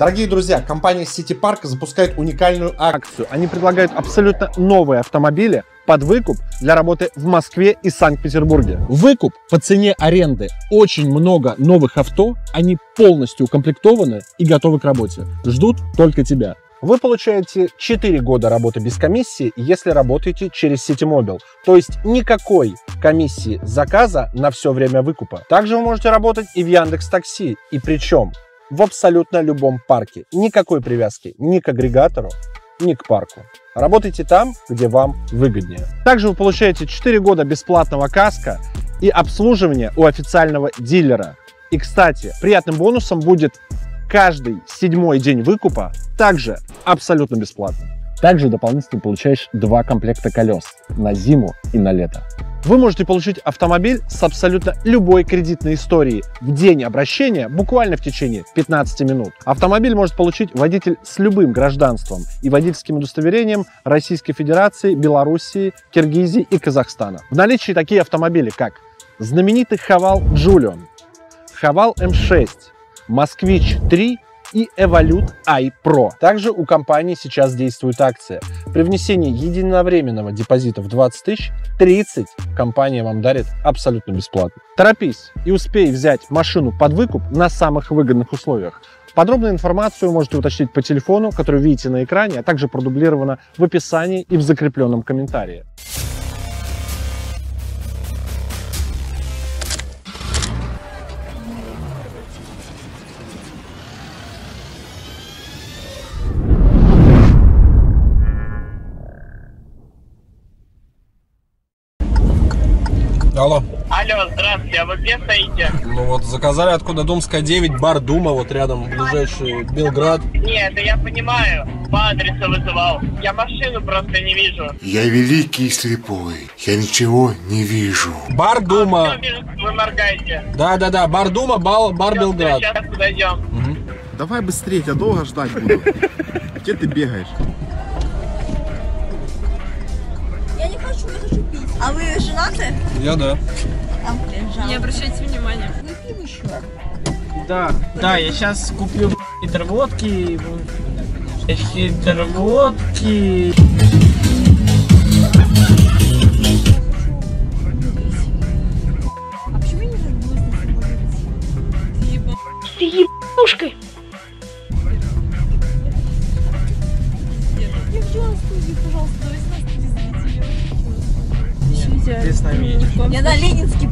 Дорогие друзья, компания City Park запускает уникальную акцию. Они предлагают абсолютно новые автомобили под выкуп для работы в Москве и Санкт-Петербурге. Выкуп по цене аренды. Очень много новых авто. Они полностью укомплектованы и готовы к работе. Ждут только тебя. Вы получаете 4 года работы без комиссии, если работаете через Ситимобил. То есть никакой комиссии заказа на все время выкупа. Также вы можете работать и в Яндекс Такси. И причем в абсолютно любом парке. Никакой привязки ни к агрегатору, ни к парку. Работайте там, где вам выгоднее. Также вы получаете 4 года бесплатного каска и обслуживание у официального дилера. И, кстати, приятным бонусом будет каждый седьмой день выкупа также абсолютно бесплатно. Также дополнительно получаешь два комплекта колес на зиму и на лето. Вы можете получить автомобиль с абсолютно любой кредитной историей в день обращения, буквально в течение 15 минут. Автомобиль может получить водитель с любым гражданством и водительским удостоверением Российской Федерации, Белоруссии, Киргизии и Казахстана. В наличии такие автомобили, как знаменитый Хавал Джулион, Хавал М6, Москвич 3 и Evolute i Pro. Также у компании сейчас действует акция. При внесении единовременного депозита в 20 тысяч, 30 компания вам дарит абсолютно бесплатно. Торопись и успей взять машину под выкуп на самых выгодных условиях. Подробную информацию можете уточнить по телефону, который видите на экране, а также продублировано в описании и в закрепленном комментарии. А вы где стоите? Ну вот заказали откуда Думская 9, бар Дума, вот рядом ближайший Белград. Нет, да я понимаю, по адресу вызывал. Я машину просто не вижу. Я великий и слепой, я ничего не вижу. Бар Дума. Всё, вижу, вы моргаете. Да-да-да, бар Дума, бар, бар Белград. Сейчас подойдем. Давай быстрее, я долго ждать буду. Где ты бегаешь? Я не хочу, я хочу пить. А вы женаты? Я да. Не обращайте внимания. Выпьем еще. Да, да, я сейчас куплю литр водки.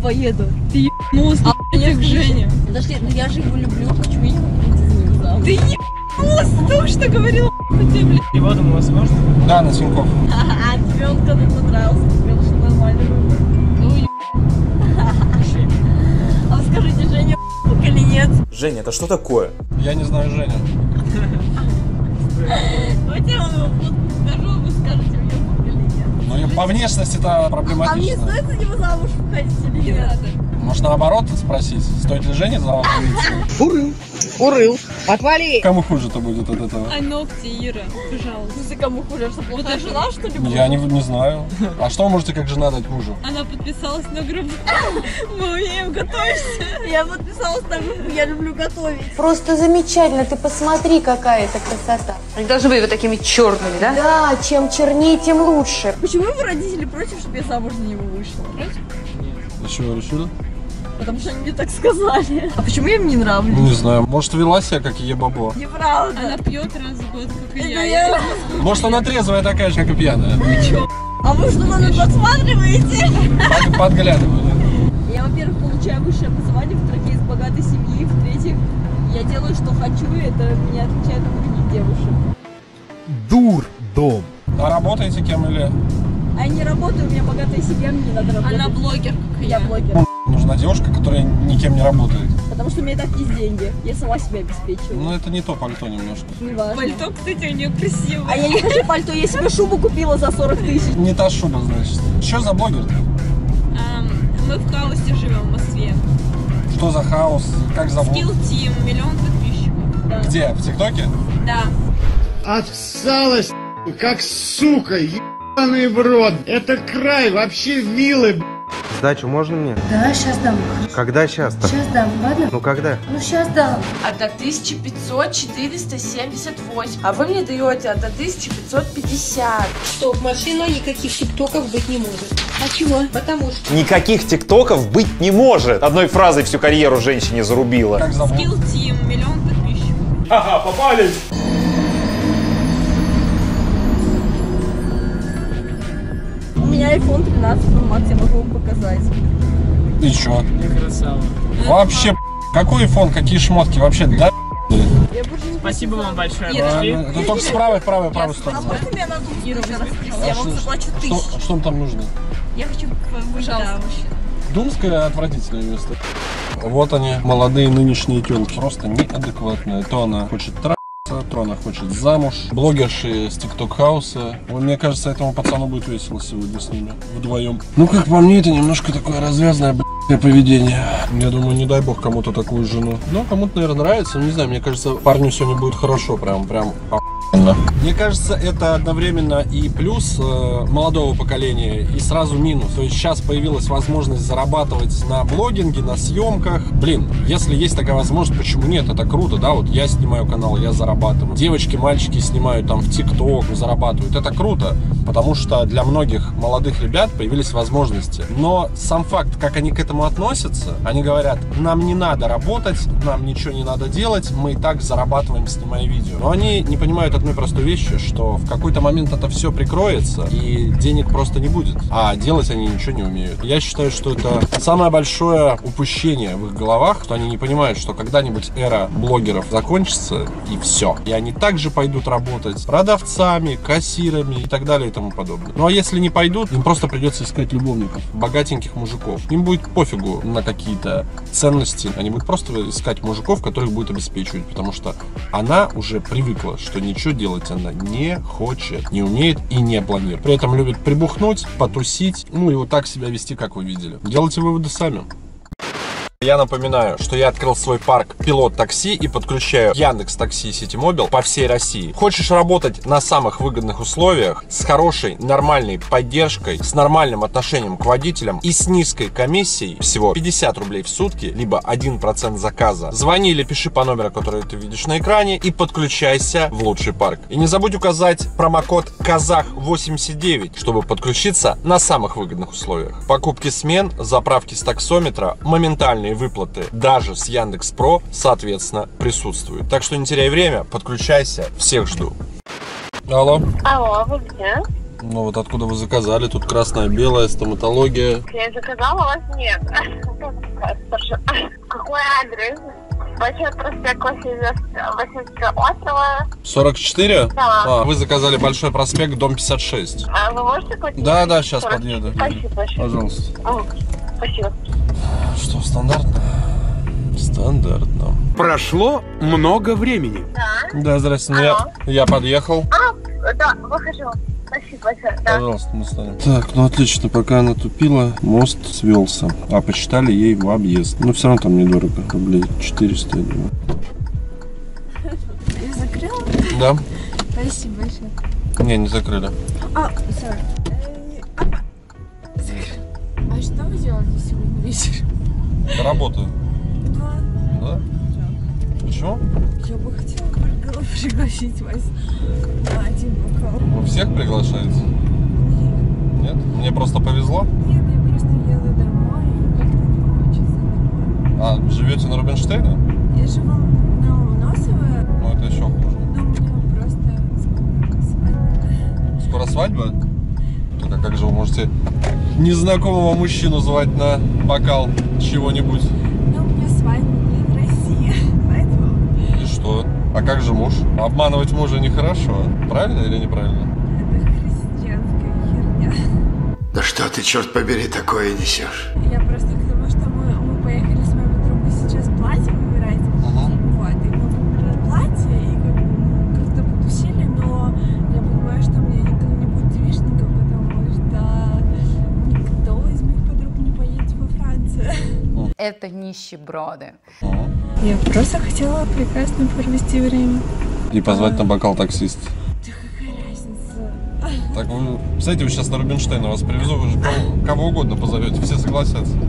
Поеду. Ты ебнулась, А, а, к Жене. Подожди, ну я же его люблю, него замуж? Ты ебнулась, только что говорила тебе, блядь. И вот у вас можно? Да, на Тинькофф. А, тебе он когда понравился, тебе он что нормальный выбор. Ну, еб- А вы скажите, Женя или нет? Женя, это что такое? Я не знаю Женю. Давайте я вам его по внешности это А мне проблематично. стоит за него замуж выходить или нет? Может наоборот спросить, стоит ли Жене за вас жениться? Урыл. Отвали. Кому хуже-то будет от этого? А ногти, Ира, пожалуйста. Ты кому хуже, что плохая жена, что ли? Я не, не знаю. А что вы можете как жена дать мужу? Она подписалась на группу. Мы умеем готовить. Я подписалась на группу, я люблю готовить. Просто замечательно, ты посмотри, какая это красота. Они должны быть вот такими черными, да? Да, чем чернее, тем лучше. Почему его родители против, чтобы я замуж за него вышла? Из чего решили? Потому что они мне так сказали. А почему я им не нравлюсь? Не знаю. Может вела себя как ебабо? Неправда. Она пьет раз в год, как и я. я- Может она трезвая такая же, как и пьяная? А вы что, на меня подсматриваете? Под- Подглядываю. Я, во-первых, получаю высшее образование, во-вторых, я из богатой семьи, в-третьих, я делаю, что хочу, и это меня отличает от других девушек. Дур дом. А работаете кем или? А я не работаю, у меня богатая семья, мне не надо работать. Она блогер, как Я я. блогер. Нужна девушка, которая никем не работает. Потому что у меня и так есть деньги. Я сама себя обеспечиваю. Ну это не то пальто немножко. Не важно. Пальто, кстати, у нее красивое. А я не хочу пальто, я себе шубу купила за 40 тысяч. Не та шуба, значит. Что за блогер? Ам, Мы в хаосе живем в Москве. Что за хаос? Как зовут? Skill Team, миллион подписчиков. Где? В ТикТоке? Да. Отсалась, как сука, ебать ебаный в рот. Это край, вообще вилы. Сдачу можно мне? Да, сейчас дам. Когда сейчас -то? Сейчас дам, ладно? Ну когда? Ну, сейчас дам. От 1500 478. А вы мне даете от 1550. Стоп, машина никаких тиктоков быть не может. А чего? Потому что... Никаких тиктоков быть не может. Одной фразой всю карьеру женщине зарубила. Скилл Тим, миллион подписчиков. Ага, попались. Меня iPhone 13 Pro Max, я могу вам показать. И чё? Ты красава. Вообще, какой фон, какие шмотки, вообще, да? Спасибо вам большое. Это только с правой, А можно на раз привезти? Я А вам что- заплачу тысячу. что вам там нужно? Я хочу быть да, мужчина. Думское отвратительное место. Вот они, молодые нынешние телки. Просто неадекватные. То она хочет трахаться, то она хочет замуж. Блогерши с ТикТок Хауса. Мне кажется, этому пацану будет весело сегодня с ними вдвоем. Ну, как по мне, это немножко такое развязное, блядь, поведение. Я думаю, не дай бог кому-то такую жену. Ну, кому-то, наверное, нравится. Ну, не знаю, мне кажется, парню сегодня будет хорошо. Прям, прям охуенно. Мне кажется, это одновременно и плюс э, молодого поколения, и сразу минус. То есть сейчас появилась возможность зарабатывать на блогинге, на съемках. Блин, если есть такая возможность, почему нет? Это круто, да? Вот я снимаю канал, я зарабатываю. Девочки, мальчики снимают там в ТикТок, зарабатывают. Это круто, потому что для многих молодых ребят появились возможности. Но сам факт, как они к этому относятся, они говорят, нам не надо работать, нам ничего не надо делать, мы и так зарабатываем, снимая видео. Но они не понимают одной простой вещи, что в какой-то момент это все прикроется, и денег просто не будет. А делать они ничего не умеют. Я считаю, что это самое большое упущение в их головах, что они не понимают, что когда-нибудь эра блогеров закончится, и все. И они также пойдут работать продавцами, кассирами и так далее и тому подобное. Ну а если не пойдут, им просто придется искать любовников, богатеньких мужиков. Им будет пофигу на какие-то ценности. Они будут просто искать мужиков, которых будет обеспечивать, потому что она уже привыкла, что ничего делать она не хочет, не умеет и не планирует. При этом любит прибухнуть, потусить, ну и вот так себя вести, как вы видели. Делайте выводы сами. Я напоминаю, что я открыл свой парк Пилот Такси и подключаю Яндекс Такси и Ситимобил по всей России. Хочешь работать на самых выгодных условиях, с хорошей, нормальной поддержкой, с нормальным отношением к водителям и с низкой комиссией, всего 50 рублей в сутки, либо 1% заказа. Звони или пиши по номеру, который ты видишь на экране и подключайся в лучший парк. И не забудь указать промокод КАЗАХ89, чтобы подключиться на самых выгодных условиях. Покупки смен, заправки с таксометра, моментальные выплаты даже с Яндекс Про, соответственно, присутствуют. Так что не теряй время, подключайся, всех жду. Алло. Алло, вы где? Ну вот откуда вы заказали? Тут красная, белая, стоматология. Я заказала, у вас нет. Какой адрес? Большой проспект 80 острова. 44? Да. А, вы заказали Большой проспект, дом 56. А вы можете платить? Да, да, сейчас 40? подъеду. Спасибо большое. Пожалуйста. Спасибо. Что, стандартно? Стандартно. Прошло много времени. Да, здрасте, ну я, я подъехал. А, да, выхожу. Спасибо большое. Да. Пожалуйста, мы станем. Так, ну отлично, пока она тупила, мост свелся. А посчитали ей в объезд. Ну, все равно там недорого. Рублей 400, я думаю. Я закрыла? Да? Спасибо большое. Не, не закрыли. А, sorry. Делаете сегодня вечером? Работаю. Да. Да? Почему? Я бы хотела пригла- пригласить вас на один бокал. Вы всех приглашаете? Нет? Мне просто повезло? Нет, я просто еду домой и как-то не хочется. А, живете на Рубинштейна? Я живу на Уносово, Ну, это еще хуже. но у меня просто скоро свадьба. Скоро свадьба? Только как же вы можете незнакомого мужчину звать на бокал чего-нибудь? Но у меня свадьба не в России, поэтому И что? А как же муж? Обманывать мужа нехорошо. Правильно или неправильно? это христианская херня. Да что ты, черт побери, такое несешь? Я просто к тому, что мы, мы поехали с моей подругой сейчас платье выбирать. Вот, и мы выбрали платье, и как бы мы как-то потусили, но я понимаю, что у меня никогда не будет девичника, потому что никто из моих подруг не поедет во Францию. Это нищеброды. Я просто хотела прекрасно провести время. И позвать на бокал таксист. Да какая разница? Так вы, представляете, вы сейчас на Рубинштейна вас привезу, вы же кого, кого угодно позовете, все согласятся. Ой,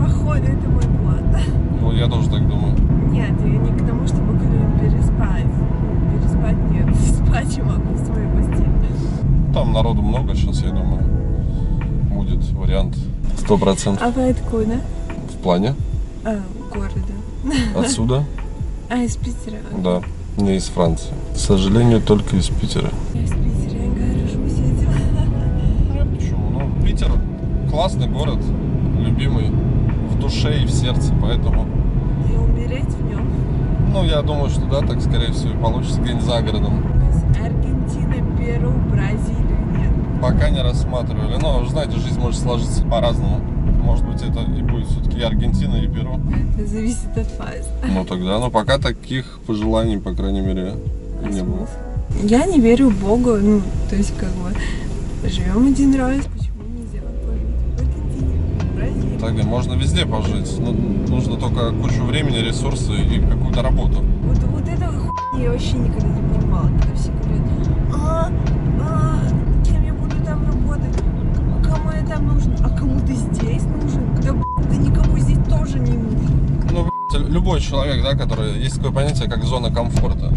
походу, это мой план. Ну, я тоже так думаю. Нет, я не к тому, чтобы Клюем переспать. Переспать нет, спать я могу в своей постели. Там народу много сейчас, я думаю. Будет вариант. Сто процентов. А вы откуда? В плане? А, города. Отсюда? А, из Питера. Да. Не из Франции. К сожалению, только из Питера. Я из Питера, я горжусь этим. Почему? Ну, Питер классный город, любимый в душе и в сердце, поэтому... И умереть в нем. Ну, я думаю, что да, так скорее всего и получится где-нибудь за городом. Аргентина, Перу, Бразилию нет. Пока не рассматривали. Но, вы знаете, жизнь может сложиться по-разному. Может быть, это и будет все-таки и Аргентина, и Перу. Это зависит от вас. Ну, тогда, но пока таких пожеланий, по крайней мере, не было. Я не верю в Бога, ну, то есть, как бы, живем один раз, почему нельзя пожить в Аргентине, в Бразилии? Так, и можно везде пожить. Ну, нужно только кучу времени, ресурсы и какую-то работу. Вот, вот это хуйня я вообще никогда не понимала, когда все говорят, а, а, кем я буду там работать, кому я там нужен, а кому ты здесь нужен, да, блядь, ты никому здесь тоже не нужен. Ну, любой человек, да, который... Есть такое понятие, как зона комфорта.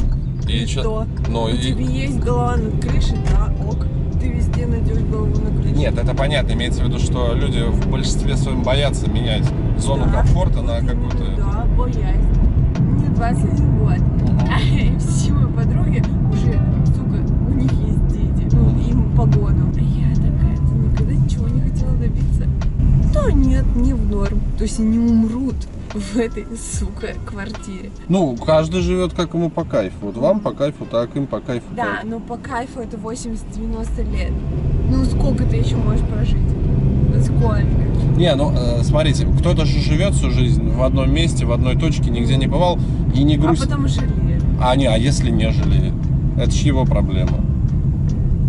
И чё- Что? Ну, У и... тебя есть голова над крышей, да, ок, ты везде найдешь голову на крыше. Нет, это понятно. Имеется в виду, что люди в большинстве своем боятся менять зону Да, комфорта на какую-то... Да, боясь. Мне 21 год. И не в норм. То есть они умрут в этой, сука, квартире. Ну, каждый живет как ему по кайфу. Вот вам по кайфу, так им по кайфу. Да, так. но по кайфу это 80-90 лет. Ну, сколько ты еще можешь прожить? Сколько? Не, ну, э, смотрите, кто-то же живет всю жизнь в одном месте, в одной точке, нигде не бывал и не А грустит. потом жалеет. А, не, а если не жалеет? Это же его проблема.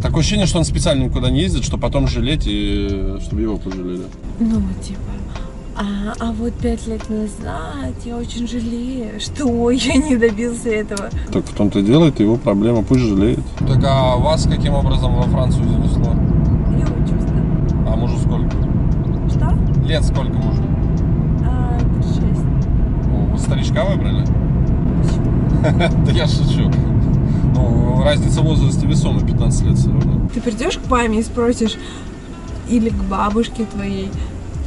Такое ощущение, что он специально никуда не ездит, чтобы потом жалеть и э, чтобы его пожалели. Ну, типа, а, а вот пять лет назад я очень жалею, что я не добился этого. Так в том-то и дело, это его проблема, пусть жалеет. Так а вас каким образом во Францию занесло? Я учусь там. А мужу сколько? Что? Лет сколько мужу? А, 36. О, Вы старичка выбрали? Да я шучу. Ну, разница в возрасте весомая, 15 лет все равно. Ты придешь к маме и спросишь, или к бабушке твоей,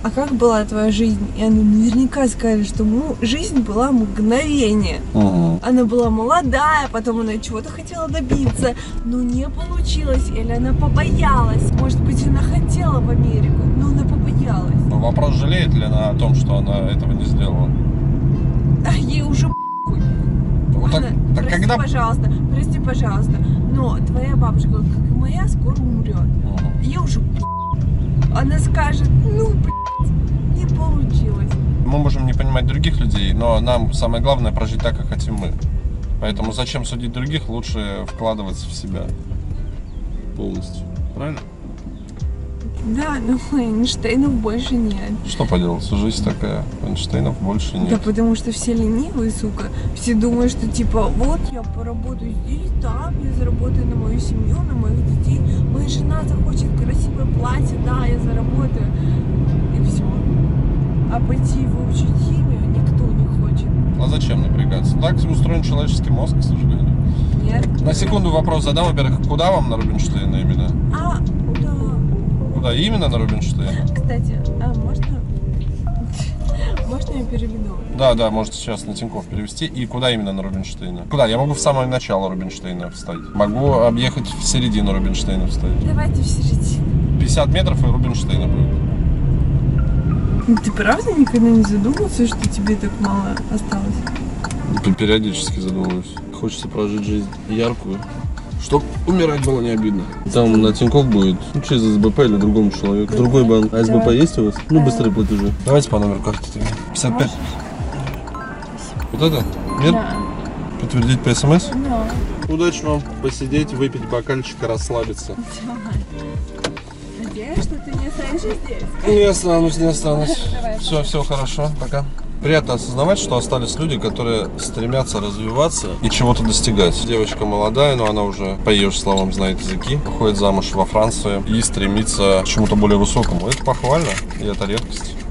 а как была твоя жизнь? И она наверняка скажет, что ну, жизнь была мгновение. Угу. Она была молодая, потом она чего-то хотела добиться, но не получилось, или она побоялась. Может быть, она хотела в Америку, но она побоялась. Но вопрос, жалеет ли она о том, что она этого не сделала? А ей уже Вот так, Она, так прости, когда... пожалуйста, пожалуйста, но твоя бабушка, как и моя, скоро умрет. Ей уже она скажет, ну, блядь, не получилось. Мы можем не понимать других людей, но нам самое главное прожить так, как хотим мы. Поэтому зачем судить других, лучше вкладываться в себя полностью. Правильно? Да, но Эйнштейнов больше нет. Что поделать, жизнь такая, Эйнштейнов больше нет. Да потому что все ленивые, сука. Все думают, что типа, вот я поработаю здесь, там, я заработаю на мою семью, на моих детей. Моя жена захочет красивое платье, да, я заработаю. И все. А пойти выучить химию никто не хочет. А зачем напрягаться? Так устроен человеческий мозг, к сожалению. Нет. На секунду вопрос задам, во-первых, куда вам на Рубинштейна именно? Да. Именно на Рубинштейна? Кстати, а можно... Можно я переведу? Да, да, можете сейчас на Тинькофф перевести. И куда именно на Рубинштейна? Куда? Я могу в самое начало Рубинштейна встать. Могу объехать в середину Рубинштейна встать. Давайте в середину. 50 метров и Рубинштейна будет. Ты правда никогда не задумывался, что тебе так мало осталось? Периодически задумываюсь. Хочется прожить жизнь яркую, чтоб умирать было не обидно. Там на Тинькофф будет ну, через СБП или другому человеку. Другой банк. А СБП есть у вас? Ну, быстрые платежи. Давайте по номеру карты тогда. 55. Вот это? Нет? Подтвердить по СМС? Да. Удачи вам посидеть, выпить бокальчик и расслабиться. Надеюсь, что ты не останешься здесь. Не останусь, не останусь. Давай. Все, все хорошо, пока. Приятно осознавать, что остались люди, которые стремятся развиваться и чего-то достигать. Девочка молодая, но она уже, по ее словам, знает языки, выходит замуж во Франции и стремится к чему-то более высокому. Это похвально, и это редкость.